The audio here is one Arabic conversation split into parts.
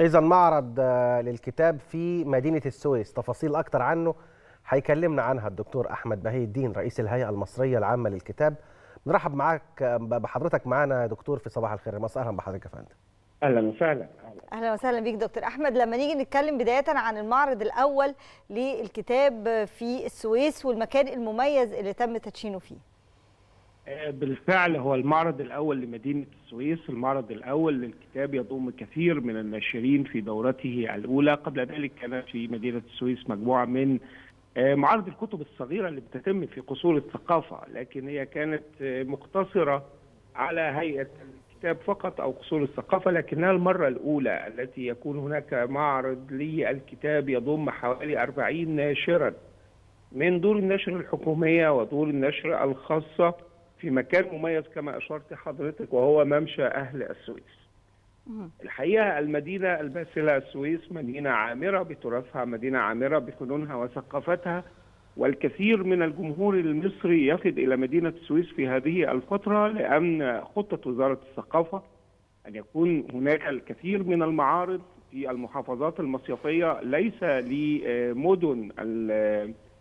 إذا معرض آه، للكتاب في مدينة السويس. تفاصيل أكتر عنه هيكلمنا عنها الدكتور أحمد بهي الدين رئيس الهيئة المصرية العامة للكتاب. بنرحب معاك آه، بحضرتك معانا يا دكتور في صباح الخير. مساء أهلا بحضرتك يا فندم. أهلا وسهلا. أهلا وسهلا بيك دكتور أحمد. لما نيجي نتكلم بداية عن المعرض الأول للكتاب في السويس والمكان المميز اللي تم تدشينه فيه. بالفعل هو المعرض الأول لمدينة السويس المعرض الأول للكتاب يضم كثير من الناشرين في دورته الأولى. قبل ذلك كان في مدينة السويس مجموعة من آه، معارض الكتب الصغيرة اللي بتتم في قصور الثقافة لكن هي كانت آه، مقتصرة على هيئة الكتاب فقط أو قصور الثقافة لكنها المرة الأولى التي يكون هناك معرض للكتاب يضم حوالي 40 ناشرا من دور النشر الحكومية ودور النشر الخاصة. في مكان مميز كما أشرت حضرتك وهو ممشى أهل السويس. الحقيقة المدينة الباسله السويس مدينة عامرة بتراثها، مدينة عامرة بفنونها وثقافتها والكثير من الجمهور المصري يفد إلى مدينة السويس في هذه الفترة لأن خطة وزارة الثقافة أن يكون هناك الكثير من المعارض في المحافظات المصيفية ليس لمدن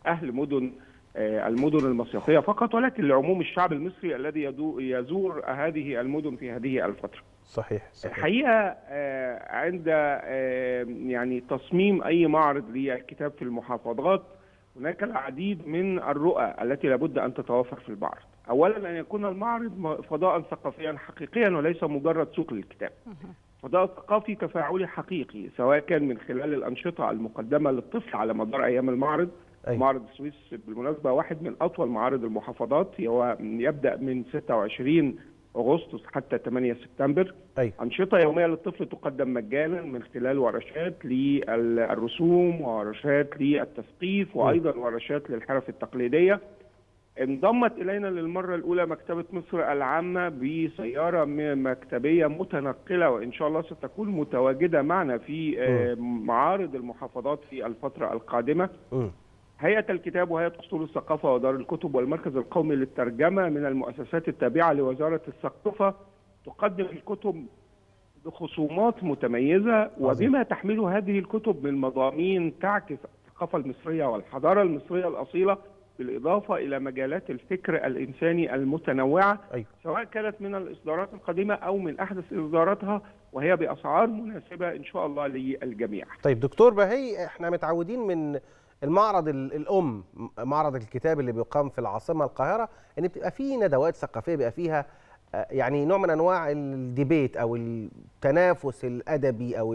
أهل مدن المدن المصيفيه فقط ولكن لعموم الشعب المصري الذي يزور هذه المدن في هذه الفترة. صحيح, صحيح. الحقيقة عند يعني تصميم أي معرض للكتاب في المحافظات هناك العديد من الرؤى التي لابد أن تتوافر في المعرض. اولا أن يكون المعرض فضاء ثقافيا حقيقيا وليس مجرد سوق للكتاب. فضاء ثقافي تفاعلي حقيقي سواء كان من خلال الأنشطة المقدمة للطفل على مدار أيام المعرض أي. معرض السويس بالمناسبة واحد من أطول معارض المحافظات هو يبدأ من 26 أغسطس حتى 8 سبتمبر أي. أنشطة يومية للطفل تقدم مجانا من خلال ورشات للرسوم وورشات للتثقيف وأيضا ورشات للحرف التقليدية انضمت إلينا للمرة الأولى مكتبة مصر العامة بسيارة مكتبية متنقلة وإن شاء الله ستكون متواجدة معنا في معارض المحافظات في الفترة القادمة م. هيئة الكتاب وهيئة قصور الثقافة ودار الكتب والمركز القومي للترجمة من المؤسسات التابعة لوزارة الثقافة تقدم الكتب بخصومات متميزة وبما تحمله هذه الكتب من مضامين تعكس الثقافة المصرية والحضارة المصرية الأصيلة بالإضافة إلى مجالات الفكر الإنساني المتنوعة أيوة. سواء كانت من الإصدارات القديمة أو من أحدث إصداراتها وهي بأسعار مناسبة إن شاء الله للجميع طيب دكتور بهي إحنا متعودين من المعرض الأم معرض الكتاب اللي بيقام في العاصمة القاهرة إن بتبقى فيه ندوات ثقافية بيبقى فيها يعني نوع من أنواع الديبيت أو التنافس الأدبي أو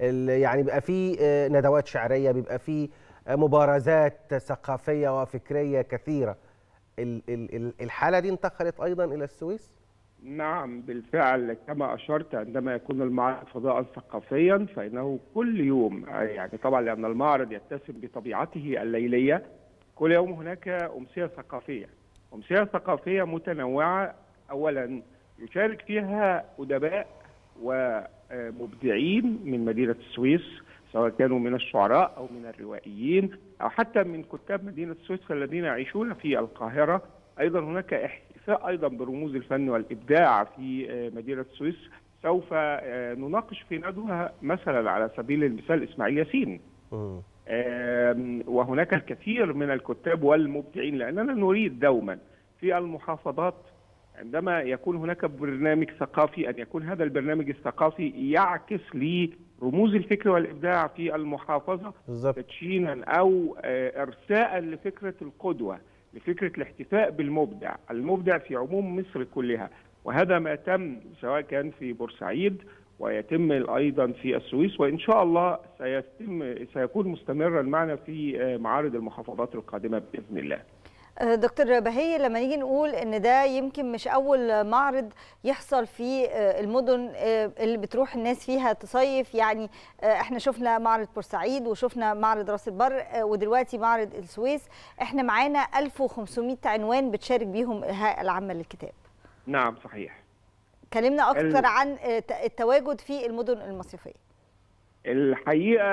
ال يعني بيبقى فيه ندوات شعرية بيبقى فيه مبارزات ثقافية وفكرية كثيرة. الحالة دي انتقلت أيضا إلى السويس؟ نعم بالفعل كما أشرت عندما يكون المعرض فضاء ثقافيا فإنه كل يوم يعني طبعا لأن المعرض يتسم بطبيعته الليلية كل يوم هناك أمسية ثقافية. أمسية ثقافية متنوعة اولا يشارك فيها أدباء ومبدعين من مدينة السويس سواء كانوا من الشعراء أو من الروائيين أو حتى من كتاب مدينة السويس الذين يعيشون في القاهرة. أيضا هناك أيضا برموز الفن والإبداع في مدينة السويس سوف نناقش في ندوه مثلا على سبيل المثال إسماعيل ياسين. وهناك الكثير من الكتاب والمبدعين لأننا نريد دوما في المحافظات عندما يكون هناك برنامج ثقافي أن يكون هذا البرنامج الثقافي يعكس لرموز الفكر والإبداع في المحافظة بالزبط. تدشينا أو ارساء لفكرة القدوة. لفكرة الاحتفاء بالمبدع، المبدع في عموم مصر كلها، وهذا ما تم سواء كان في بورسعيد ويتم أيضا في السويس وإن شاء الله سيتم سيكون مستمرا معنا في معارض المحافظات القادمة بإذن الله. دكتور بهي لما نيجي نقول إن ده يمكن مش أول معرض يحصل في المدن اللي بتروح الناس فيها تصيف يعني إحنا شفنا معرض بورسعيد وشفنا معرض راس البر ودلوقتي معرض السويس. إحنا معانا 1500 عنوان بتشارك بيهم الهيئه العامة للكتاب. نعم صحيح. كلمنا أكثر عن التواجد في المدن المصيفية. الحقيقة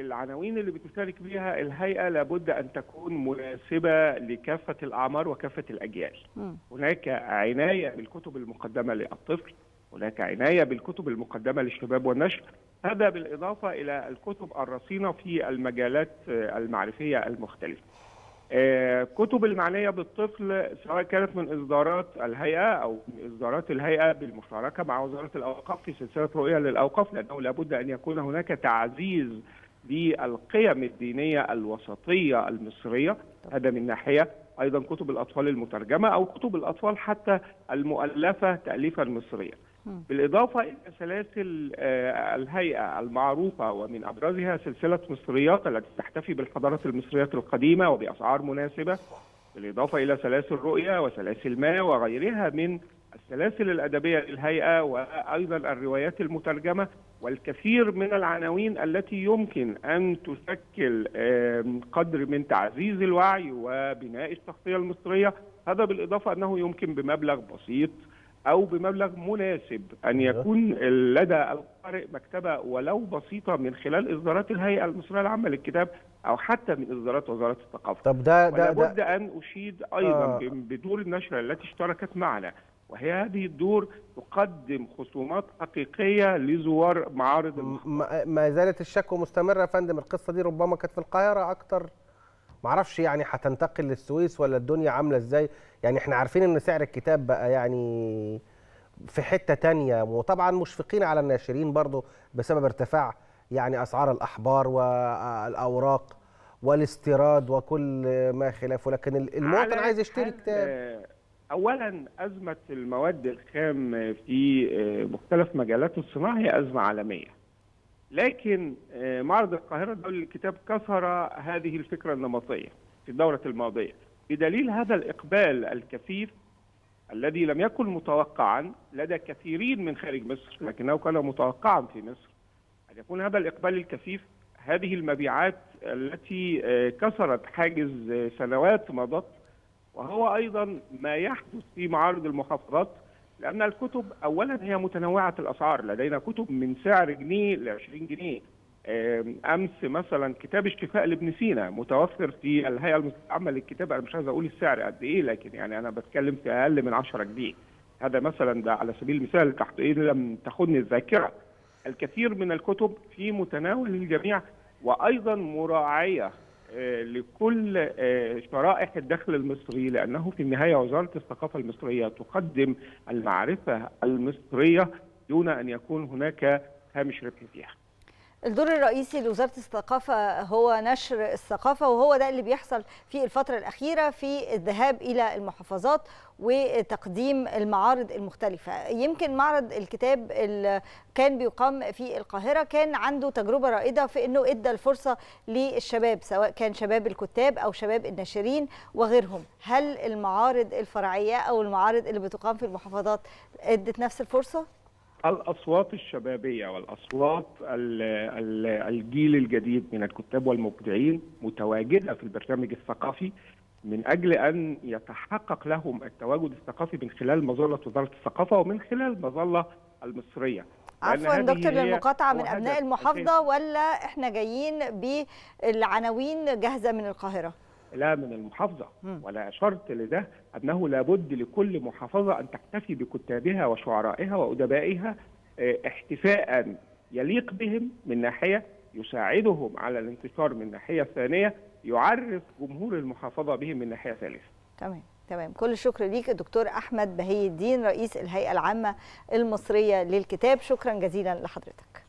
العناوين اللي بتشارك بها الهيئة لابد أن تكون مناسبة لكافة الأعمار وكافة الأجيال. م. هناك عناية بالكتب المقدمة للطفل، هناك عناية بالكتب المقدمة للشباب والنشر، هذا بالإضافة إلى الكتب الرصينة في المجالات المعرفية المختلفة كتب المعنية بالطفل سواء كانت من إصدارات الهيئة أو من إصدارات الهيئة بالمشاركة مع وزارة الأوقاف في سلسلة رؤية للأوقاف لأنه لابد أن يكون هناك تعزيز بالقيم الدينية الوسطية المصرية. هذا من ناحية أيضا كتب الأطفال المترجمة أو كتب الأطفال حتى المؤلفة تأليفا مصريا بالإضافة إلى سلاسل الهيئة المعروفة ومن أبرزها سلسلة مصريات التي تحتفي بالحضارات المصريات القديمة وبأسعار مناسبة بالإضافة إلى سلاسل رؤية وسلاسل ما وغيرها من السلاسل الأدبية للهيئة وأيضا الروايات المترجمة والكثير من العناوين التي يمكن أن تشكل قدر من تعزيز الوعي وبناء الشخصية المصرية. هذا بالإضافة أنه يمكن بمبلغ بسيط أو بمبلغ مناسب أن يكون لدى القارئ مكتبة ولو بسيطة من خلال إصدارات الهيئة المصرية العامة للكتاب أو حتى من إصدارات وزارة الثقافة طب ده ده ده أن أشيد أيضا آه. بدور النشرة التي اشتركت معنا وهي هذه الدور تقدم خصومات حقيقية لزوار معارض. ما ما زالت الشكوى مستمرة يا فندم القصة دي ربما كانت في القاهرة أكتر معرفش يعني هتنتقل للسويس ولا الدنيا عاملة إزاي. يعني إحنا عارفين ان سعر الكتاب بقى يعني في حتة تانية وطبعا مشفقين على الناشرين برضو بسبب ارتفاع يعني أسعار الاحبار والأوراق والاستيراد وكل ما خلافه. لكن المواطن عايز يشتري كتاب. اولا أزمة المواد الخام في مختلف مجالات الصناعة هي أزمة عالمية. لكن آه، معرض القاهرة الدولي للكتاب كسر هذه الفكرة النمطية في الدورة الماضية. بدليل هذا الإقبال الكثيف الذي لم يكن متوقعا لدى كثيرين من خارج مصر لكنه كان متوقعا في مصر أن يكون هذا الإقبال الكثيف. هذه المبيعات التي آه، كسرت حاجز آه، سنوات مضت وهو أيضا ما يحدث في معارض المحافظات لأن الكتب اولا هي متنوعة الأسعار. لدينا كتب من سعر جنيه ل 20 جنيه. أمس مثلا كتاب الشفاء لابن سينا متوفر في الهيئة المستعملة للكتاب أنا مش عايز أقول السعر قد إيه لكن يعني أنا بتكلم في أقل من 10 جنيه. هذا مثلا ده على سبيل المثال تحت إيه لم تخني الذاكرة. الكثير من الكتب في متناول الجميع وأيضا مراعية لكل آه، شرائح الدخل المصري لأنه في النهاية وزارة الثقافة المصرية تقدم المعرفة المصرية دون أن يكون هناك هامش ربح فيها. الدور الرئيسي لوزارة الثقافة هو نشر الثقافة وهو ده اللي بيحصل في الفترة الأخيرة في الذهاب إلى المحافظات وتقديم المعارض المختلفة يمكن معرض الكتاب اللي كان بيقام في القاهرة كان عنده تجربة رائدة في أنه إدى الفرصة للشباب سواء كان شباب الكتاب أو شباب الناشرين وغيرهم هل المعارض الفرعية أو المعارض اللي بتقام في المحافظات أدت نفس الفرصة؟ الأصوات الشبابية والأصوات ال- ال- الجيل الجديد من الكتاب والمبدعين متواجدة في البرنامج الثقافي من أجل أن يتحقق لهم التواجد الثقافي من خلال مظلة وزارة الثقافة ومن خلال المظله المصرية عفوا دكتور هي للمقاطعة من هدف المحافظة ولا إحنا جايين بالعناوين جاهزة من القاهرة؟ لا من المحافظة. ولا أشرت لده أنه لابد لكل محافظة أن تحتفي بكتابها وشعرائها وأدبائها آه، احتفاء يليق بهم من ناحية يساعدهم على الانتشار من ناحية ثانية يعرف جمهور المحافظة بهم من ناحية ثالثة. تمام تمام. كل الشكر ليك الدكتور أحمد بهي الدين رئيس الهيئة العامة المصرية للكتاب. شكرا جزيلا لحضرتك.